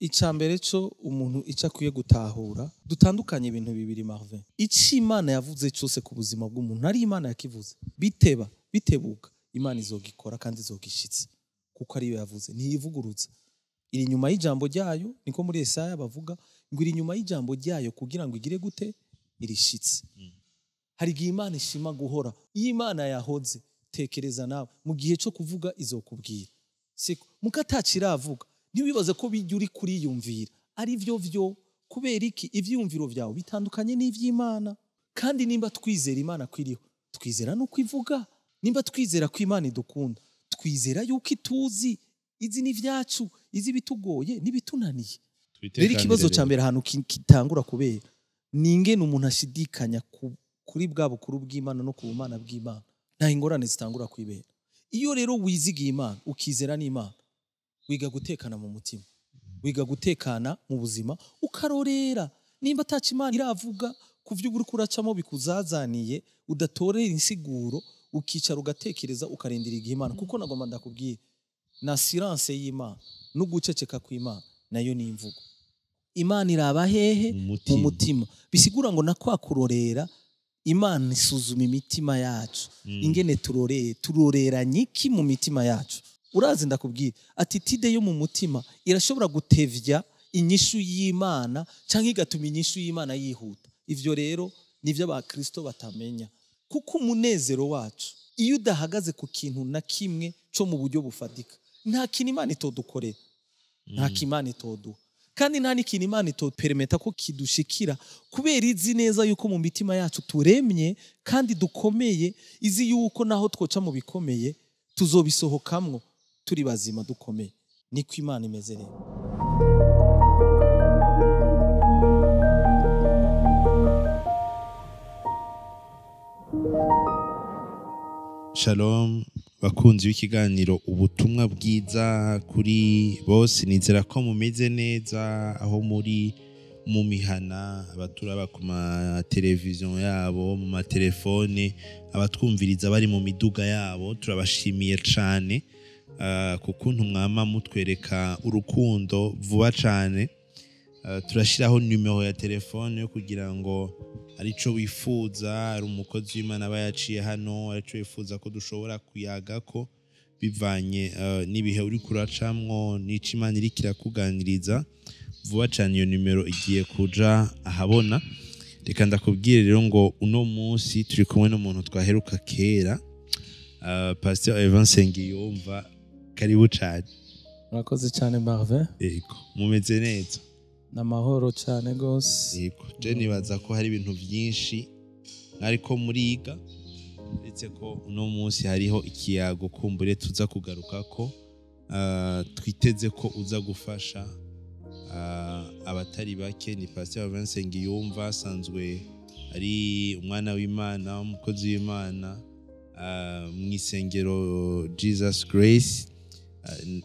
icya mbere cyo umuntu icyo akwiye gutahura dutandukanye ibintu bibiri marvin. Icyo imana yavuze cyose ku buzima bw'umuntu ari imana yakivuze. Biteba bitebuka. Imana izogikora kandi izogishitse. Kuko ariyo yavuze. Ntiyivugurutsa iri inyuma y'ijambo ryayo niko muri Yesaya bavuga ngo iri inyuma y'ijambo ryayo kugira ngo igire gute irishitse. Hari igihe imana ishima guhora. Iyo imana yahoze tekereza nawe. Mu gihe cyo kuvuga izokubwira. Siko. Muko atakiravuga ntiwibaze ko bijya uri kuriyumvira. Ari byo byo kubera iki? Ibyiyumviro byawe bitandukanye n'iby'imana. Kandi nimba twizera imana ko iriho twizera nuko ivuga. Nimba twizera ko imana idukunda twizera yuko ituzi. Izi ni ibyacu izi ibitugoye n'ibitunaniye. Rero ikibazo cya mbere ahantu ki- kitangura kubera ni ingene umuntu ashidikanya ku- kuri bwa bukuru bw'imana no ku bumana bw'imana. Nta ingorane zitangura kwibera. Iyo rero wizigiye imana ukizera n'imana wiga gutekana mu mutima wiga gutekana mu buzima ukarorera. Nimba ataca imana iravuga ku byo uri kuracamo bikuzazaniye udatorera insiguro ukicara ugatekereza ukarindira igihe imana. Kuko nagomba ndakubwira na siranse y'imana no guceceka kw'imana na yo ni imvugo. Imana iraba hehe? Mu mu mutima. bisigura ngo na kwa kurorera imana isuzuma imitima yacu. Ingene turoreye turoreranye iki mu mitima yacu? Urazi ndakubwira atitide yo mu mutima irashobora gutevya inyishu y'imana cyangwa igatuma inyishu y'imana yihuta. Ivyo rero nivyo abakristo batamenya. Kuko umunezero wacu iyo udahagaze ku kintu na kimwe cyo mu buryo bufatika nta kintu imana itodukorera. Nta kimana itoduha. Kandi nta n'ikintu imana itoperemeta ko kidushikira kubera izi neza yuko mu mitima yacu turemye kandi dukomeye izi yuko naho twoca mu bikomeye tuzobisohokamwo. Turi bazima dukomeye. Niko imana imeze rero. Shalom bakunzi b'ikiganiro ubutumwa bwiza kuri bose. Nizera ko mumeze neza aho muri mu mihana abaturaba ku mateleviziyo yabo mu matelefone abatwumviriza bari mu miduga yabo turabashimiye cyane ku kuntu mwama mutwereka urukundo vuba cyane. Uh, turashyiraho nimero ya telefone yo kugira ngo arico wifuza ari umukozi w'imana aba yaciye hano arico wifuza ko dushobora kuyagako bivanye uh, n'ibihe uri kuracamwo n'ico imana iriko irakuganiriza vuba cyane iyo nimero igiye kuja ahabona. Reka ndakubwire rero ngo uno munsi turi kumwe n'umuntu twaheruka kera pasteur Evan Sengiyumva karibu cyane murakoze cyane marvin yego mumeze neza. Ni amahoro cyane rwose. Yego je nibaza ko hari ibintu byinshi ariko muriga ndetse ko uno munsi hariho ikiyago kumbure tuza kugaruka ko ah, twiteze ko uza gufasha ah, abatari bake. Ni pasteur Vincent Ngiyumva asanzwe ari umwana w'Imana umukozi w'Imana ah, mu isengero Jesus Grace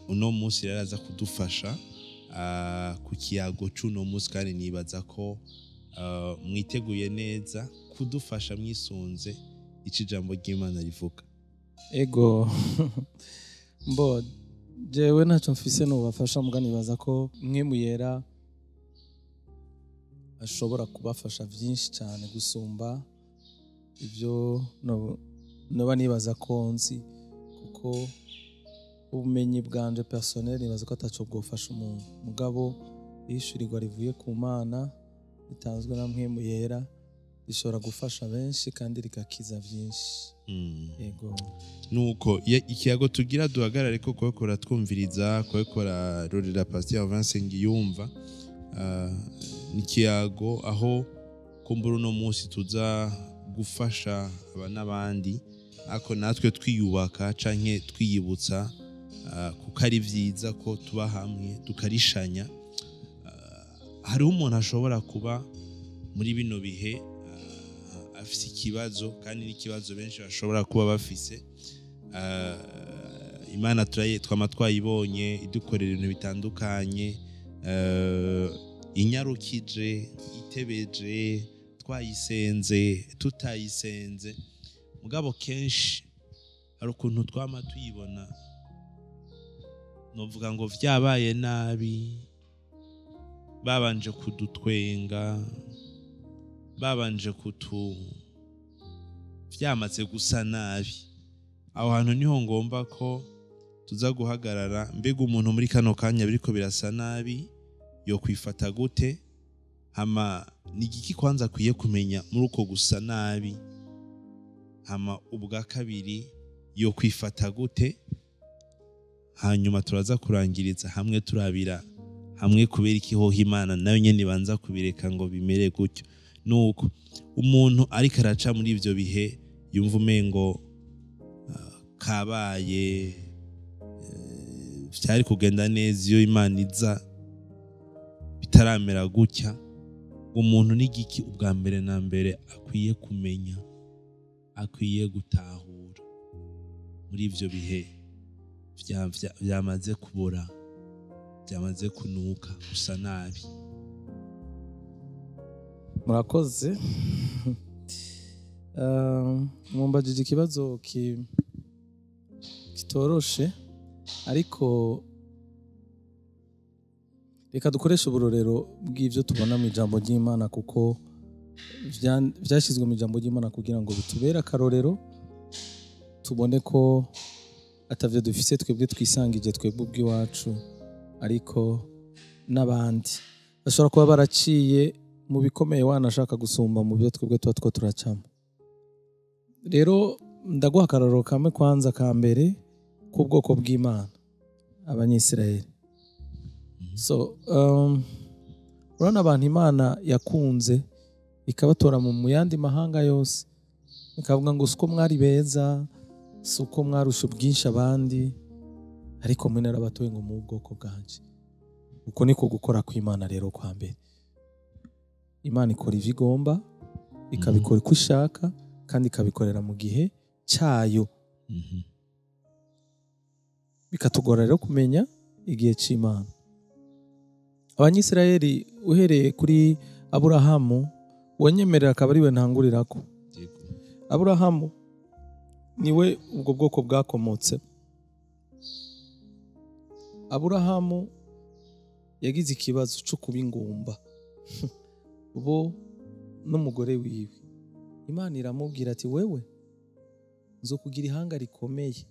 uno munsi rero aza kudufasha ah, ku kiyago c'uno munsi kandi nibaza ko ah, mwiteguye neza kudufasha mwisunze ico ijambo ry'imana rivuga. Ego. Mbo jewe ntacyo mfise nubafasha muga nibaza ko mwe muyera ashobora kubafasha byinshi cyane gusumba ibyo noba nibaza ko nzi kuko ubumenyi bwanje personnel nibaza ko ataco bwofasha umuntu. Mugabo ishyurirwa rivuye ku mana ritanzwe na mwe muyera rishobora gufasha benshi kandi rigakiza byinshi. Mm. yego. Nuko ikiyago tugira duhagarare ko kubikora twumviriza kubikora rurira pasteur Vincent Ngiyumva. Ah, ni ikiyago aho kumbura uno munsi tuza gufasha aba n'abandi ariko natwe twiyubaka canke twiyibutsa. Kuko ari byiza ko tuba hamwe tukarishanya. Ah, hariho umuntu ashobora kuba muri bino bihe ah, afise ikibazo kandi n'ikibazo benshi bashobora kuba bafise. Ah, imana twama twayibonye idukorera ibintu bitandukanye inyarukije itebeje twayisenze tutayisenze. Mugabo kenshi hari ukuntu twama tuyibona novuga ngo vyabaye nabi babanje kudutwenga babanje kutu byamaze gusa nabi. Aho hantu ni ho ngomba ko tuza guhagarara mbega umuntu muri kano kanya biriko birasa nabi yo kwifata gute? Hama ni igiki kwanza akwiye kumenya muri uko gusa nabi? Hama ubwa kabiri yo kwifata gute? Hanyuma turaza kurangiriza hamwe turabira hamwe kubera ikihoho imana na yo nyene banza kubireka ngo bimere gutyo. Nuko umuntu ariko araca muri ivyo bihe yumva umengo ah, kabaye eh, vyari kugenda neza iyo imana iza bitaramera gutya. Umuntu n'igiki ubwa mbere na mbere akwiye kumenya akwiye gutahura muri ivyo bihe. Vyamaze kubora byamaze kunuka gusa nabi. Murakoze. Um, mumbajije ikibazo ki- kitoroshe ariko reka dukoreshe uburorero bw'ibyo tubona mu ijambo ry'imana kuko vyashyizwe mu ijambo ry'imana kugira ngo bitubere akarorero tubone ko atavyo dufise twebwe twisangije twebwe ubw'iwacu ariko n'abandi. Bashobora kuba baraciye mu bikomeye wanashaka gusumba mu byo twebwe tuba two turacamo. Rero ndaguha akarorero kamwe kwanza ka mbere k'ubwoko bw'imana abanyisirayeli so um, urabona abantu imana yakunze ikabatora mu yandi mahanga yose ikavuga ngo uko mwari beza si uko mwarusha ubwinshi abandi ariko mwe narabatoye ngo mu bwoko bwanje uko niko gukora kw'imana rero kwa mbere. Imana ikora ivyo igomba ikabikora uko ishaka kandi ikabikorera mu gihe cyayo. Mhm. bikatugora rero kumenya igihe cy'imana abanyisirayeli uhereye kuri aburahamu uwanyemerera akaba ari we ntangurirako Yego. aburahamu ni we ubwo bwoko bwakomotse. Aburahamu yagize ikibazo cyo kuba ingumba bo n'umugore wiwe. Imana iramubwira ati wewe nzo kugira ihanga rikomeye.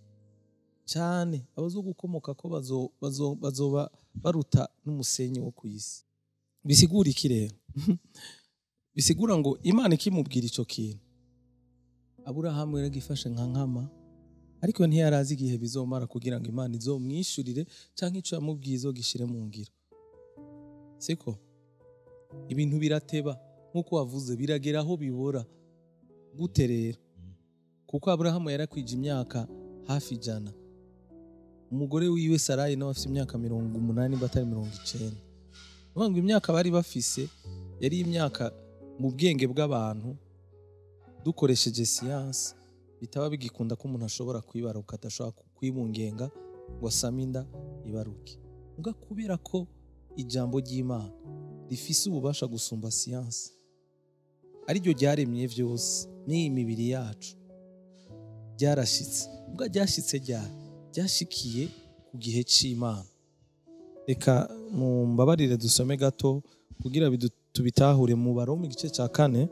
Cyane abazo gukomoka ko bazo- bazo- bazoba baruta n'umusenyi wo ku isi. Bisigura iki rero? Bisigura ngo imana ikimubwira icyo kintu. Aburahamu yaragifashe nka nkama ariko ntiyari azi igihe bizomara kugira ngo imana izomwishyurire cyangwa icyo yamubwiye izogishire mu ngiro. Siko? Ibintu birateba nk'uko wavuze biragera aho bibora. Gute rero? Kuko aburahamu yarakwije imyaka hafi ijana. Umugore wiwe sarayi nawe afite imyaka mirongo umunani batari mirongo uvuga ngo imyaka bari bafise yari imyaka mu bwenge bw'abantu dukoresheje siyansi bitaba bigikunda ko umuntu ashobora kwibaruka adashobora kwibungenga ngo asame inda ibaruke. Ubwo kubera ko ijambo ry'imana rifise ububasha gusumba siyansi ari ryo ryaremye byose n'iyi mibiri yacu ryarashitse. Ubwo ryashitse ryari? Ryashikiye ku gihe cy'imana reka mumbabarire dusome gato kugira tubitahure mu baroma igice cya kane.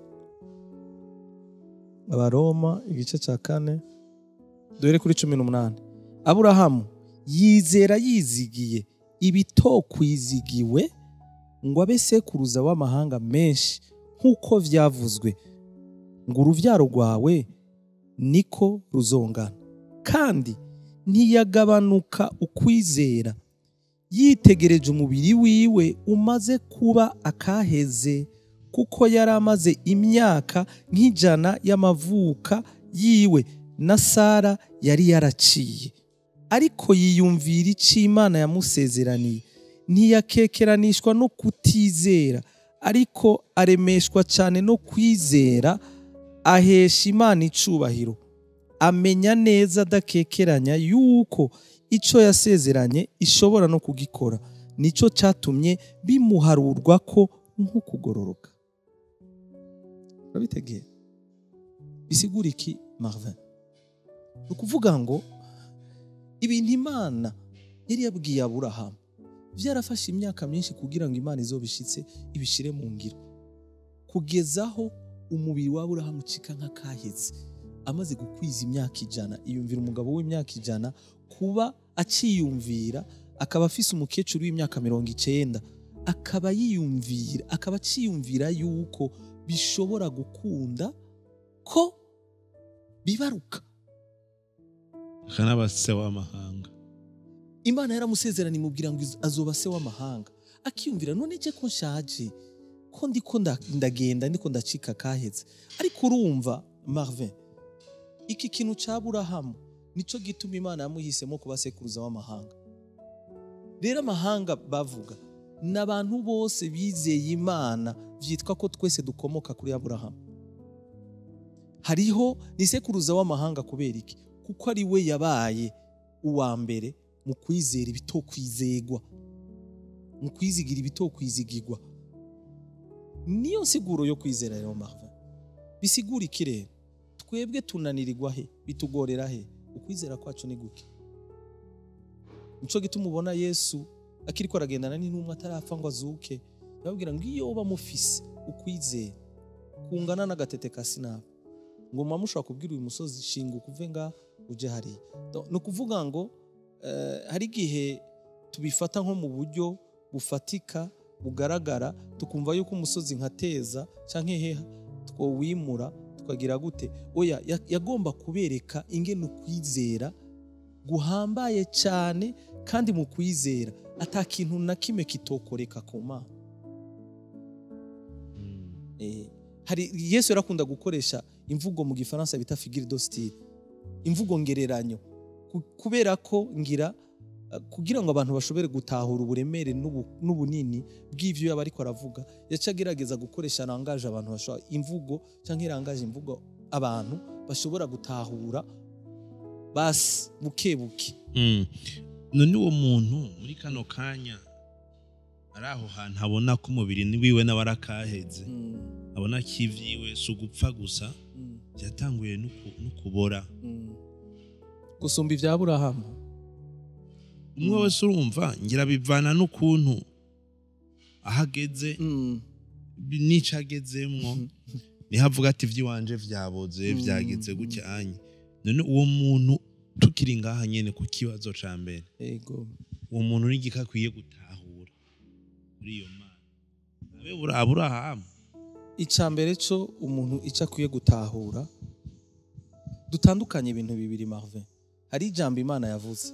Abaroma igice cya kane duhere kuri cumi n'umunani. Aburahamu yizera yizigiye ibitokwizigiwe ngo abe sekuruza w'amahanga menshi nk'uko vyavuzwe ngo uruvyaro rwawe niko ruzongana. Kandi ntiyagabanuka ukwizera. Yitegereje umubiri wiwe umaze kuba akaheze. Kuko yari amaze imyaka nk'ijana y'amavuka yiwe na sara yari yaraciye. Ariko yiyumvira icyo imana yamusezeraniye. Ntiyakekeranishwa no kutizera ariko aremeshwa cyane no kwizera ahesha imana icubahiro amenya neza adakekeranya yuko icyo yasezeranye ishobora no kugikora. Nicyo cyatumye bimuharurwa ko nko kugororoka urabitegera bisigura iki marvin? Ni ukuvuga ngo ibintu imana yari yabwiye aburahamu byarafashe imyaka myinshi kugira ngo imana izobishitse ibishire mu ngiro. Kugezaho umubiri wa Aburahamu ucika nk'akaheze amaze gukwiza imyaka ijana. Iyumvira umugabo w'imyaka ijana kuba aciyumvira akaba afise umukecuru w'imyaka mirongo icenda akaba yiyumvira akaba aciyumvira yuko bishobora gukunda ko bibaruka. Akanaba se w'amahanga imana yaramusezerana imubwira ngo azoba se w'amahanga akiyumvira none je ko nshaje ko ndiko nda- ndagenda ndiko ndacika kaheze ariko urumva marvin iki kintu ca burahamu nico gituma imana yamuhisemo kuba sekuruza w'amahanga. Rero amahanga bavuga ni abantu bose bizeye imana vyitwa ko twese dukomoka kuri aburahamu hariho ni sekuruza w'amahanga kubera iki? Kuko ari we yabaye uwa mbere mu kwizera ibitokwizegwa. Mu kwizigira ibitokwizigirwa niyo nsiguro yo kwizera rero Marvin bisigura iki rero? Twebwe tunanirirwa he? Bitugorera he? Ukwizera kwacu ni guke nico gituma ubona yesu akiriko aragendana n'intumwa atarapfa ngo azuke. Yababwira ngo iyo uba mufise ukwizera. Kungana n'agatete ka sinapi ngo muba mushobora kubwira uyu musozi shinguka uve nga uje hariya. Ni ukuvuga ngo eh, hari igihe tubifata nko mu buryo bufatika bugaragara tukumva yuko umusozi nka teza cyangwa heha twowimura tukagira gute? Oya ya- yagomba kubereka ingene ukwizera guhambaye cyane kandi mu kwizera ata kintu na kimwe kitokoreka ku mana. Hari yesu yarakunda gukoresha imvugo mu gifaransa bita figure de style imvugo ngereranyo Ku- kubera ko ngira eh, kugira ngo abantu bashobore gutahura uburemere n'ubu- n'ubunini bw'ivyo yaba ariko aravuga yaca agerageza gukoresha rangaje abantu bashobora imvugo cyangwa irangaje imvugo abantu bashobora gutahura basi buke buke Mm. none uwo muntu muri kano kanya ari aho hantu abona ko umubiri wiwe nawe arakaheze Mm, abona ko ivyiwe si ugupfa gusa mm, byatanguye no ku- no kubora. Mm. gusumba ibya burahamu umwe Mm. wese urumva ngira bivana n'ukuntu ahageze Mm, n'ico agezemwo. Niho avuga ati ivy'iwanje vyaboze Mm. vyageze gutya anye none uwo muntu tukiri ngaha nyene ku kibazo ca mbere. Uwo muntu n'igiki akwiye muri iyo mana. Abe bura- aburahamu icya mbere cyo umuntu icyo akwiye gutahura dutandukanye ibintu bibiri marvin. Hari ijambo imana yavuze.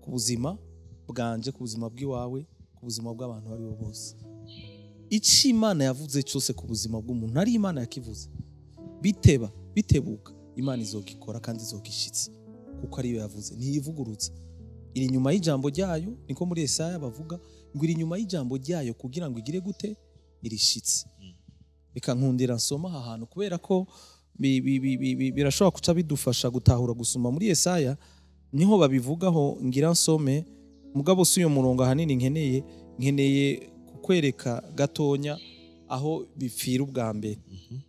Ku buzima bwanje ku buzima bw'iwawe ku buzima bw'abantu abo ari bo bose. Icyo imana yavuze cyose ku buzima bw'umuntu ari imana yakivuze. Biteba bitebuka imana izogikora kandi izogishitse kuko ariyo yavuze ntiyivugurutsa iri inyuma y'ijambo ryayo niko muri Yesaya bavuga ngo iri inyuma y'ijambo ryayo kugira ngo igire gute irishitse. Reka nkundira nsoma aha hantu kubera ko bi- bi- bi- bi- bi- birashobora guca bidufasha gutahura gusoma muri Yesaya ni ho babivugaho ngira nsome mugabo si uyo murongo ahanini nkeneye nkeneye kukwereka gatonya aho bipfira ubwa mbere.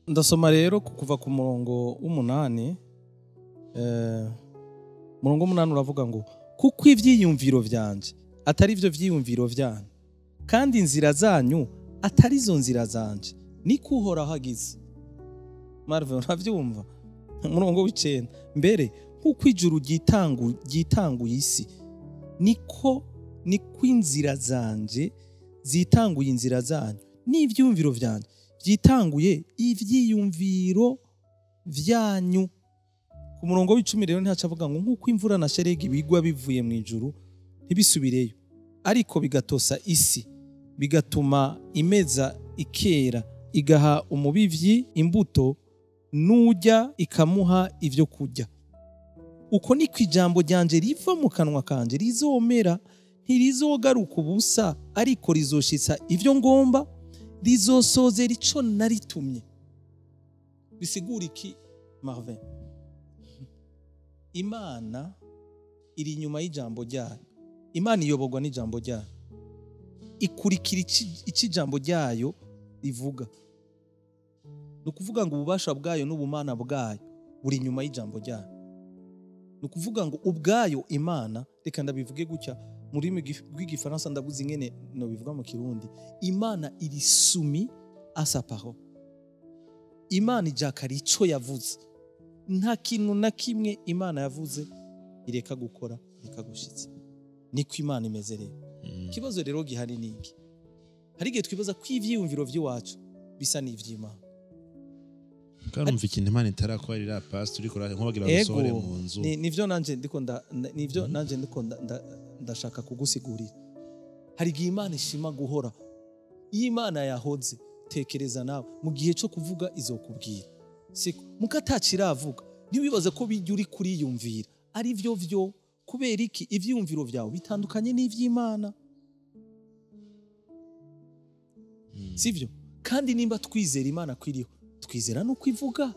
Ndasoma rero ku- kuva ku murongo w'umunani eh, umurongo w'umunani uravuga ngo kuko ibyiyumviro byanje atari byo byiyumviro byanyu kandi inzira zanyu atari zo nzira zanje. Niko uhoraho agize marve urabyumva umurongo w'icenda. Mbere nk'uko ijuru ryitangu- ryitanguye isi niko niko inzira zanje zitanguye inzira zanyu. N'ibyiyumviro byanyu byitanguye ibyiyumviro byanyu ku murongo w'icumi rero ntaca avuga ngo nk'uko imvura na sheregi bigwa bivuye mu ijuru ntibisubireyo. Ariko bigatosa isi bigatuma imeza ikera igaha umubivyi imbuto n'ujya ikamuha ibyo kurya. Uko niko ijambo ryanje riva mu kanwa kanje rizomera ntirizogaruka ubusa ariko rizoshitsa ibyo ngomba rizosozera ico naritumye bisigura iki marvin? Imana iri inyuma y'ijambo ryayo. Imana iyoborwa n'ijambo ryayo. Ikurikira ico ijambo ryayo rivuga. Ni ukuvuga ngo ububasha bwayo n'ubumana bwayo buri inyuma y'ijambo ryayo. Ni ukuvuga ngo ubwayo imana reka ndabivuge gutya mu rurimi rw'igi- rw'igifaransa ndabuze ingene no bivuga mu kirundi. Imana iri sumi asapaho imana ijakara ico yavuze. Nta kintu na kimwe imana yavuze ireka gukora ireka gushitsa niko imana imeze rero. Mm. ikibazo rero gihari ni iki? Hari igihe twibaza ko ivyiyumviro vy'iwacu bisa n'ivy'imana. Kandi umva ikintu imana itarakubarira pasi uriko ura- nk'ubagira Ego, gusohore mu nzu. Ni- nivyo nanje ndiko nda- nda- nivyo nanje ndiko nda- nda- ndashaka kugusigurira. Hari igihe imana ishima guhora. Iyo imana yahoze tekereza nawe. Mu gihe cyo kuvuga izokubwira. Siko muko atakiravuga ntiwibaze ko bijya uri kuriyumvira. Ari byo vyo kubera iki? Ivyiyumviro vyawe bitandukanye n'ivy'imana. Sivyo? Kandi nimba twizera imana kwiriho twizera nuko ivuga.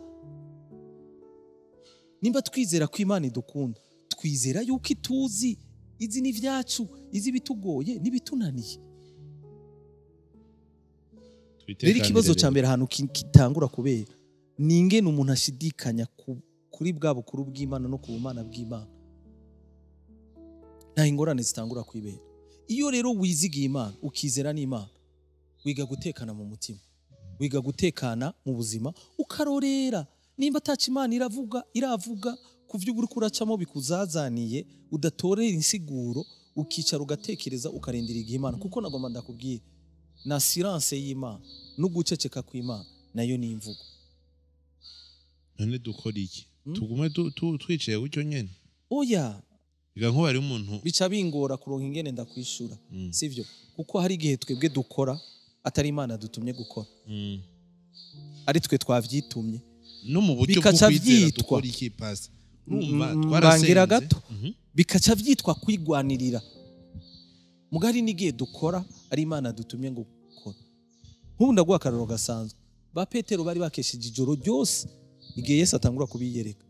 Nimba twizera ko imana idukunda twizera yuko ituzi. Izi ni vyacu izi ibitugoye n'ibitunaniye. Rero ikibazo cya mbere ahantu ki- kitangura kubera. Ni ingene umuntu ashidikanya ku- kuri bwa bukuru bw'imana no ku bumana bw'imana. Nta ingorane zitangura kwibera. Iyo rero wizigiye imana ukizera n'imana wiga gutekana mu mutima wiga gutekana mu buzima ukarorera. Nimba ataca imana iravuga iravuga ku byo uri kuracamo bikuzazaniye udatorera insiguro ukicara ugatekereza ukarindira igihe imana. Kuko nagomba ndakubwira na siranse y'imana no guceceka kw'imana na yo ni imvugo. None dukora iki Mm. tugume tu- tu- twicaye gutyo nyene. Oya! Biga nk'ubu hari umuntu. Bica bingora kuronka ingene ndakwishura. Mm. sivyo? Kuko hari igihe twebwe dukora atari imana dutumye gukora. Mm. ari twe twavyitumye. No mu buryo bwo kwizera dukora iki pasi urumva Mm, twarasenze. Mbangira gato. Mhm. bikaca vyitwa kwigwanirira. Mugari n'igihe dukora ari imana dutumye ngo gukora. Nk'ubu ndaguha akararo gasanzwe. Ba petero bari bakesheje ijoro ryose. Igihe yesu atangura kubiyereka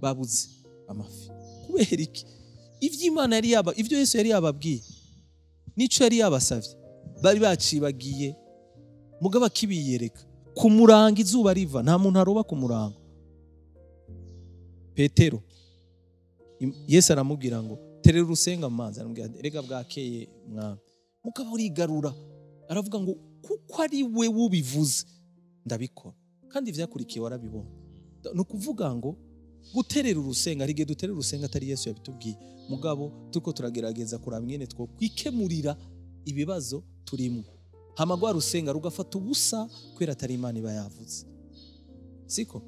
babuze amafi. Kubera iki? Ivy'imana yari yaba ivyo yesu yari yababwiye n'ico yari yabasavye bari bacibagiye mugabo akibiyereka. Ku murango izuba riva nta muntu aroba ku murango petero yesu aramubwira ngo terera urusenga mazi. Aramubwira rega bwakeye mwami. Mugabo urigarura aravuga ngo kuko ari we wubivuze ndabikora. Kandi ivyakurikiye warabibonye. Ni ukuvuga ngo guterera urusenga hari igihe duterera urusenga atari yesu yabitubwiye. Mugabo turiko turagerageza kuraba mwene two kwikemurira ibibazo turimo hama rwa rusenga rugafata ubusa kubera atari imana iba yavuze siko?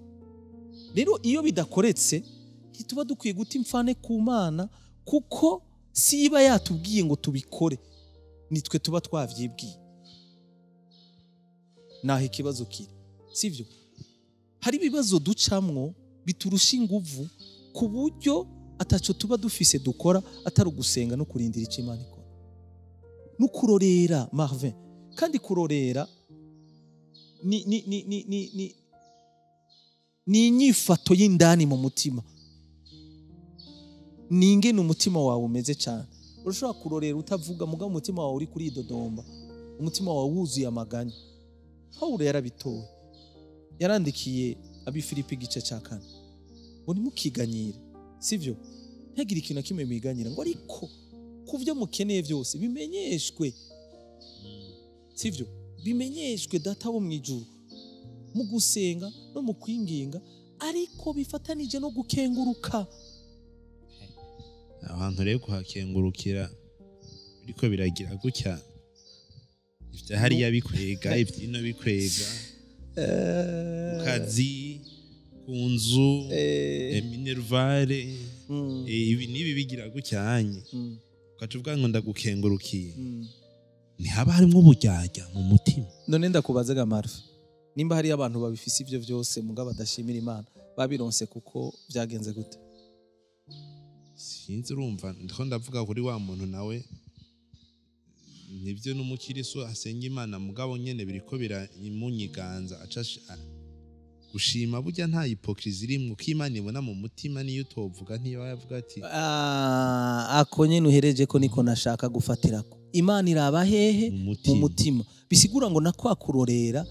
Rero iyo bidakoretse ntituba dukwiye guta imfane ku mana kuko si iba yatubwiye ngo tubikore. Nitwe tuba twavyibwiye. Naho ikibazo kiri. Sivyo hari ibibazo ducamwo biturusha inguvu ku buryo ataco tuba dufise dukora atari ugusenga no kurindira icyo imana ikora. No kurorera marvin. Kandi kurorera ni ni ni ni ni ni inyifato y'indani mu mutima. Ni ingene umutima wawe umeze cyane urashobora kurorera utavuga mugabo umutima wawe uri kuridodomba. Umutima wawe wuzuye amaganya. Pawulo yarabitowe yarandikiye abifilipi igice cya kane. Ngo ntimukiganyire sivyo? Ntihagire ikintu na kimwe mwiganyira. Ngo ariko ku byo mukeneye byose bimenyeshwe. Sivyo? Bimenyeshwe data wo mu ijuru. Mu gusenga no mu kwinginga ariko bifatanije no gukenguruka. Ahantu rero kuhakengurukira biriko biragira gutya. Ivya hariya bikwega ivyino bikwega. Ku kazi ku nzu Eh, minervare mm, ibi n'ibi bigira gucyanye mm, ugaca uvuga ngo ndagukengurukiye. Mm. ntihaba harimo uburyarya mu mutima? None ndakubazaga marve nimba hariyo abantu babifise ivyo byose mugabo badashimira imana babironse kuko byagenze gute? Sinzi urumva. Ndiko ndavuga kuri wa muntu nawe. Ni byo n'umukiriso asenga imana mugabo nyene biriko biramunyiganza aca ash- a- gushima burya nta hipokirizi irimwo ko imana ibona mu mutima niyo utovuga ntiyo yavuga ati Ah, ako nyene uhereje ko niko nashaka gufatirako imana iraba hehe? Mu mu mutima. bisigura ngo na kwa kurorera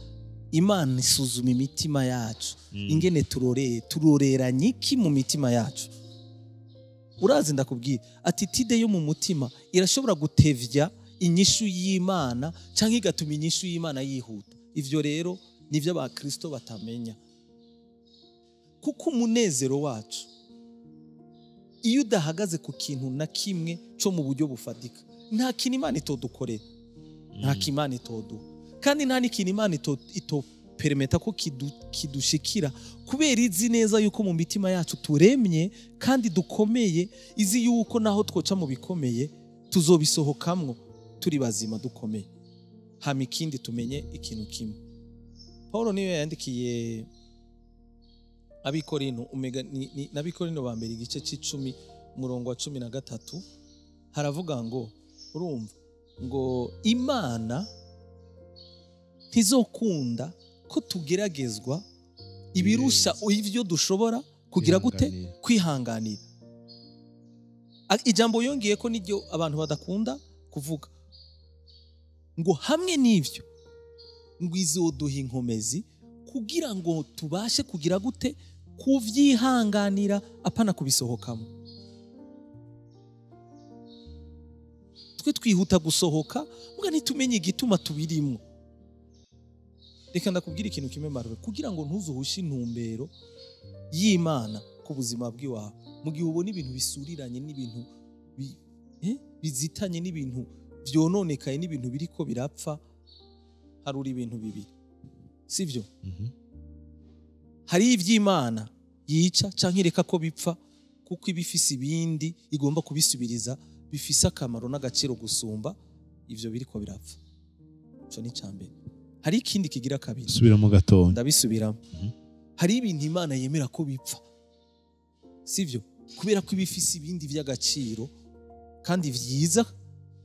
imana isuzuma imitima yacu. Mm. ingene turoreye turoreranye iki mu mitima yacu? Urazi ndakubwira atitide yo mu mutima irashobora gutevya inyishu y'imana cyangwa igatuma inyishu y'imana yihuta. Ivyo rero nivyo abakristo batamenya. Kuko umunezero wacu iyo udahagaze ku kintu na kimwe cyo mu buryo bufatika nta kintu imana itodukorera. Nta kintu imana itoduha kandi nta n'ikintu imana ito- itoperemeta ko kidu- kidushikira kubera izi neza yuko mu mitima yacu turemye kandi dukomeye izi yuko naho twoca mu bikomeye tuzobisohokamwo. Turi bazima dukomeye. Hama ikindi tumenye ikintu kimwe. Paul niyo yandikiye abikorino umega ni, ni, n'abikorino ba mbere igice c'icumi umurongo wa cumi na gatatu haravuga ngo urumva ngo imana ntizokunda ko tugeragezwa ibirusha ibyo dushobora kugira gute Kwihanganira. ijambo yongeye ko niryo abantu badakunda kuvuga. Ngo hamwe n'ibyo. Ngo izoduha inkomezi kugira ngo tubashe kugira gute kuvyihanganira apana kubisohokamo. Twe twihuta gusohoka mbwa ntitumenye igituma tubirimo reka ndakubwira ikintu kimwe marwe kugira ngo ntuzuhushe intumbero y'imana ku buzima bw'iwawe. Mu gihe ubona ibintu bisuriranye n'ibintu bi- eh, bizitanye n'ibintu byononekaye n'ibintu biriko birapfa harura ibintu bibiri. Sibyo? Mhm. hari iby'imana yica cyangwa ireka ko bipfa kuko iba ifise ibindi igomba kubisubiriza bifise akamaro n'agaciro gusumba ivyo biriko birapfa. Ico ni icya mbere. Hari ikindi kigira kabiri. Subiramo gatondo. Ndabisubiramo. Mhm. hari ibintu imana yemera ko bipfa. Sibyo? Kubera ko iba ifise ibindi by'agaciro kandi byiza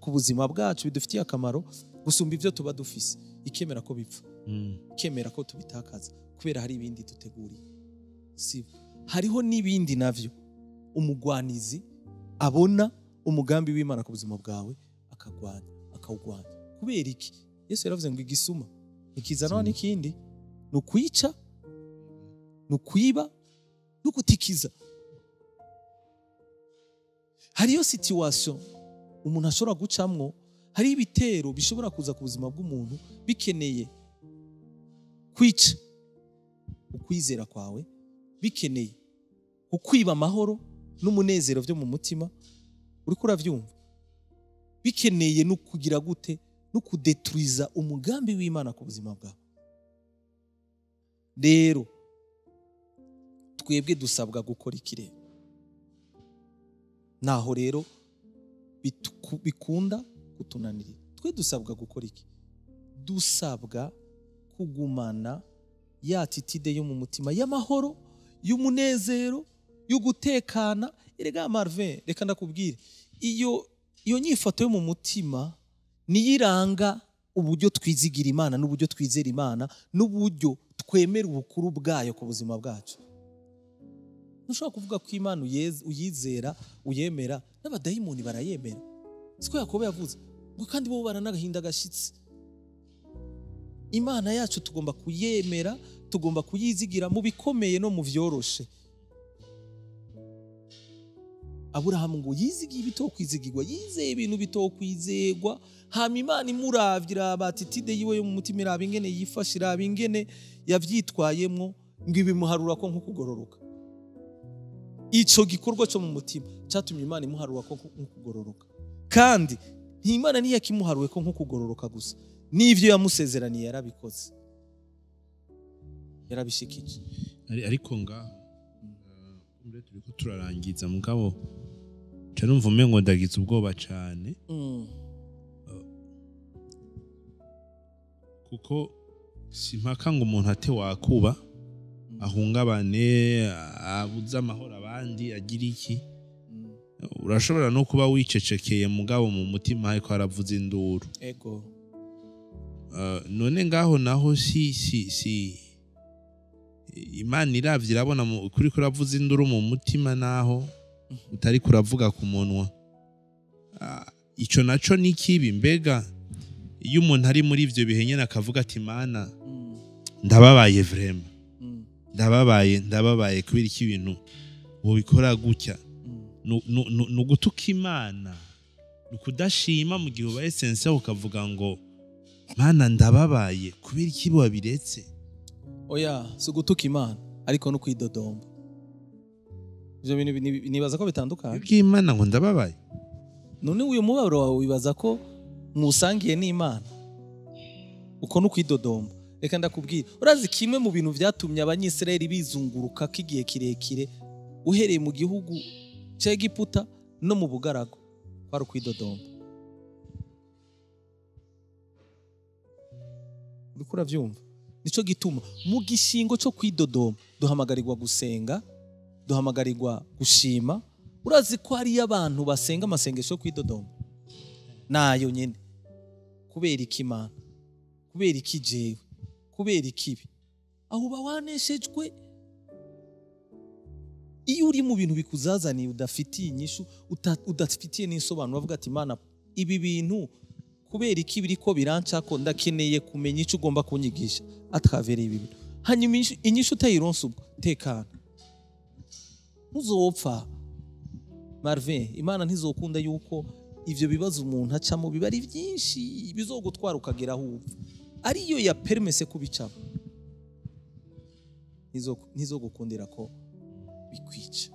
ku buzima bwacu bidufitiye akamaro gusumba ibyo tuba dufise. Ikemera ko bipfa. Mm. ikemera ko tubitakaza. Kubera hari ibindi duteguriye. Hariho n'ibindi navyo. Umugwanizi abona umugambi w'imana ku buzima bwawe akagwanya akawugwanya. Kubera iki? Yesu yaravuze ngo igisuma. Ntikizanwa n'ikindi. Ni ukwica ni ukwiba no gutikiza hariyo situwasiyo umuntu ashobora gucamwo hariho ibitero bishobora kuza ku buzima bw'umuntu bikeneye kwica ukwizera kwawe bikeneye kukwiba amahoro n'umunezero byo mu mutima uriko uravyumva? Bikeneye no kugira gute no kudeturiza umugambi w'imana ku buzima bwawe. Rero twebwe dusabwa gukora ikirere naho rero bikunda kutunanirira twe dusabwa gukora iki? Dusabwa kugumana ya titide yo mu mutima y'amahoro y'umunezero yo gutekana erega marvin reka ndakubwire. Iyo iyo nyifato yo mu mutima niyo iranga uburyo twizigira imana n'uburyo twizera imana n'uburyo twemera ubukuru bwayo ku buzima bwacu. Ntushobora kuvuga ko imana uyizera uyemera n'abadayimoni barayemera. Siko yakobo yavuze? Ngo kandi bo baranagahinda agashyitsi imana yacu tugomba kuyemera tugomba kuyizigira mu bikomeye no mu byoroshe aburahamu ngo yizigiye ibitokwizigirwa yizeye ibintu bitokwizegwa hama imana imuravye iraba atitide yiwe yo mu mutima iraba ingene yifashe iraba ingene yavyitwayemwo ngo ibimuharura ko nko ico gikorwa cyo mu mutima cyatumye imana imuharura ko nko kugororoka kandi ntimana ntiyakimuharuwe ko nko kugororoka gusa. N'ivyo yamusezeraniye yarabikoze. Yarabishikije. Ari- ariko ngaho mbere turi ko turarangiza mugabo nca numva umengo ndagize ubwoba cane. Mm. kuko simpaka ngo umuntu ate wakuba. Ahungabane abuze amahoro abandi agira iki Mm. urashobora no kuba wicecekeye mugabo mu mutima hariko haravuza induru ego Uh, none ngaho naho si si si imana iravye irabona kuri kuravuza induru mu mutima naho utari kuravuga ku munwa ico naco ni kibi mbega iyo umuntu ari muri ivyo bihe nyene akavuga ati mana Mm. ndababaye vrema Mm. Ndababaye ndababaye kubera iki ibintu wobikora gutya? Mm. ni ugutuka imana ni ukudashima mu gihe ubaye sense ukavuga ngo mana ndababaye kubera iki wabiretse? Oya si ugutuka imana ariko no kwidodomba. Ibyo bintu ni- nibaza ko bitandukanye. Bw'imana ngo ndababaye. None uyu mubabaro wawe wibaza ko musangiye n'imana? Uko ni ukwidodomba reka ndakubwira urazi kimwe mu bintu byatumye abanyisirayeli bizunguruka k'igihe kirekire uhereye mu gihugu cy'egiputa no mu bugaragu. Kwari ukwidodomba uriko urabyumva ni cyo gituma. Mu gishingo cyo kwidodoma duhamagarirwa gusenga duhamagarirwa gushima. Urazi ko hariyo abantu basenga amasengesho yo kwidodoma? Nayo nyine kubera iki imana? Kubera iki jewe? Kubera ikibi. Aho uba waneshejwe iyo uri mu bintu bikuzazaniye udafitiye inyishu udafitiye n'insobanuro uvuga ati imana ibi bintu kubera iki biri ko birancako ndakeneye kumenya icyo ugomba kunyigisha. Atwavereye ibi bintu. Hanyuma inyishu- utayironse ubwo tekana. Ntuzopfa marvin. Imana ntizokunda yuko ivyo bibazo umuntu acamo biba ari byinshi bizogutwara ukagera aho upfa. Ariyo ya permese kubicamo Ntizo- ntizogukundira ko bikwica.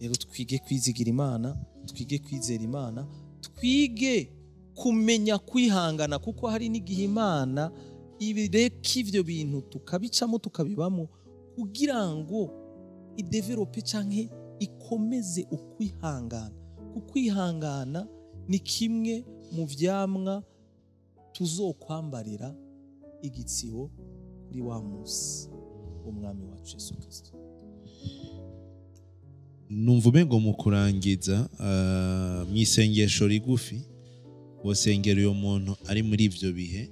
Rero twige kwizigira imana twige kwizera imana twige kumenya kwihangana kuko hari n'igihe imana ibireka ivyo bintu tukabicamo tukabibamo kugira ngo idevelope canke ikomeze ukwihangana. Ukwihangana ni kimwe mu vyamwa tuzokwambarira igitsibo kuri wa munsi w'umwami wacu yesu kirisito numva umengo mu kurangiza ah, mu isengesho rigufi wosengera uyo muntu ari muri ivyo bihe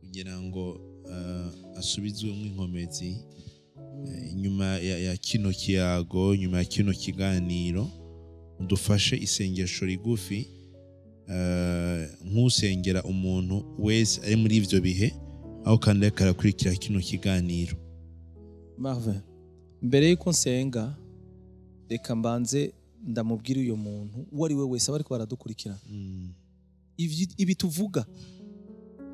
kugira ngo ah, asubizwemo inkomezi eh, nyuma ya, kino kiyago nyuma ya kino kiganiro udufashe isengesho rigufi nk'usengera umuntu wese ari muri ivyo bihe aho kandi ariko arakurikira kino kiganiro. Marvin mbere y'uko nsenga reka mbanze ndamubwire uyu muntu uwo ari we wese aba ariko baradukurikirana. Mm. Ivi- ibi tuvuga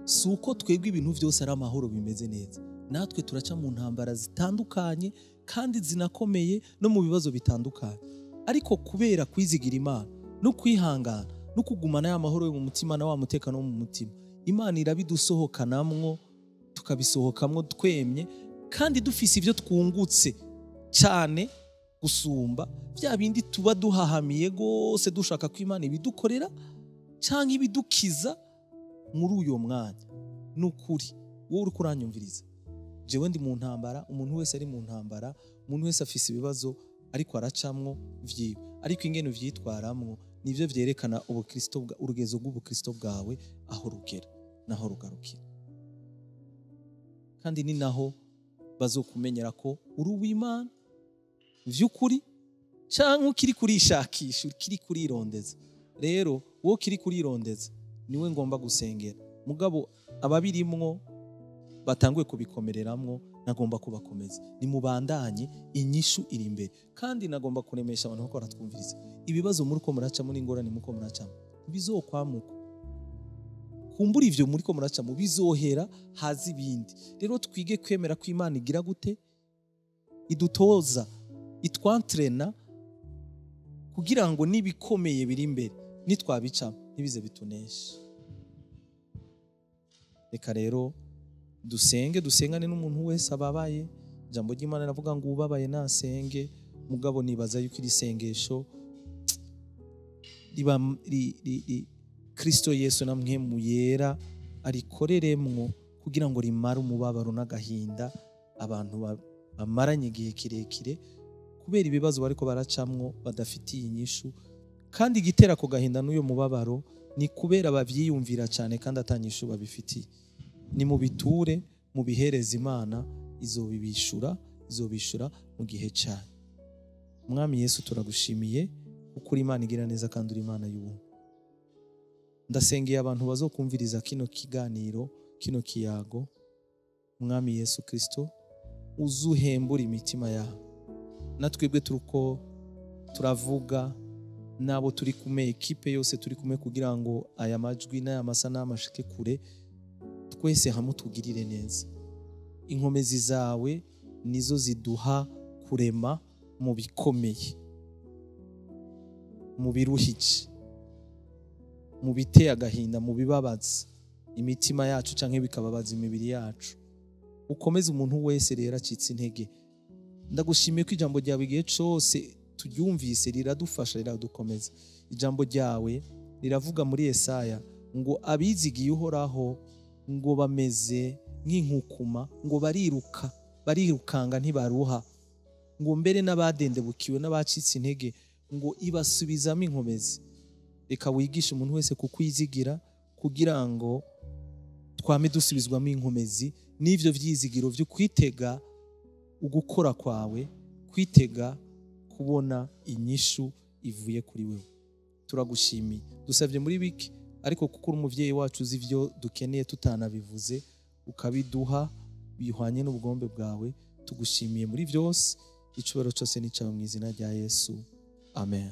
si uko twebwe ibintu byose ari amahoro bimeze neza. Natwe turaca mu ntambara zitandukanye kandi zinakomeye no mu bibazo bitandukanye. Ariko kubera kwizigira imana no kwihangana no kugumana ya mahoro yo mu mutima na wa mutekano wo mu mutima. Imana irabidusohokanamwo tukabisohokamwo twemye kandi dufise ibyo twungutse cyane gusumba bya bindi tuba duhahamiye rwose dushaka ko imana ibidukorera cyangwa ibidukiza muri uyo mwanya. Ni ukuri wowe uri kuranyumviriza jewe ndi mu ntambara umuntu wese ari mu ntambara umuntu wese afise ibibazo ariko aracamwo vyiwe. Ariko ingene uvyitwaramwo ubukristo bwa- urugezo rw'ubukristo bwawe aho rugera naho rugarukira. Kandi ni naho bazokumenyera ko uri uw'imana. Vy'ukuri canke ukiri kurishakisha ukiri kurirondeza. Rero wowe ukiri kurirondeza ni we ngomba gusengera. Mugabo ababirimwo batanguye kubikomereramwo nagomba kubakomeza. Nimubandanye inyishu iri imbere. Kandi nagomba kuremesha abantu ko baratwumviriza ibibazo muri ko muracamo n'ingorane muri ko muracamo. Bizokwamuka kumbura ivyo muri ko muracamo bizohera haza ibindi. Rero twige kwemera ko imana igira gute? Idutoza itwantrena kugira ngo n'ibikomeye biri imbere. Nitwabicamo. Ntibize bituneshe. Reka rero dusenge dusengane n'umuntu wese ababaye ijambo ry'imana riravuga ngo ubabaye nasenge mugabo nibaza yuko iri sengesho. Riba ri- ri- ri- kristo yesu namwe mu yera arikoreremwo kugira ngo rimare umubabaro n'agahinda. Abantu ba- bamaranye igihe kirekire kubera ibibazo bariko baracamwo badafitiye inyishu. Kandi igitera ako gahinda n'uyo mubabaro ni kubera bavyiyumvira cyane kandi atanyishu babifitiye. Ni mu biture mu bihereza imana izobibishura izobishura mu gihe cyayo. Umwami yesu turagushimiye kuko uri imana igira neza kandi uri imana y'ubuntu. Ndasengeye abantu bazokumviriza kino kiganiro kino kiyago. Umwami yesu kirisito uzuhembura imitima yabo natwebwe turi uko turavuga n'abo turi kumwe ekipe yose turi kumwe kugira ngo aya majwi n'aya masanamu ashike kure twese hamwe tugirire neza. Inkomezi zawe nizo ziduha kurema mu bikomeye. Mu biruhije mu biteye agahinda mu bibabaza. Imitima yacu cyangwa bikababaza imibiri yacu. Ukomeze umuntu wese rero acitse intege. Ndagushimiye ko ijambo ryawe igihe cyose turyumvise riradufasha riradukomeza. Ijambo ryawe riravuga muri Yesaya ngo abizigiye uhoraho ngo bameze nk'inkukuma ngo bariruka barirukanga ntibaruha ngo mbere n'abadendebukiwe n'abacitse intege ngo ibasubizamo inkomezi. Reka wigishe umuntu wese kukwizigira kugira ngo twame dusubizwamo inkomezi n'ibyo byizigiro byo kwitega ugukora kwawe kwitega kubona inyishu ivuye kuri wewe. Turagushimiye. Dusabye muri bike ariko kuko uri umubyeyi wacu uzi ibyo dukeneye tutanabivuze ukabiduha bihwanye n'ubugombe bwawe tugushimiye muri byose icyubahiro cyose ni cyawe mu izina rya yesu. Amen.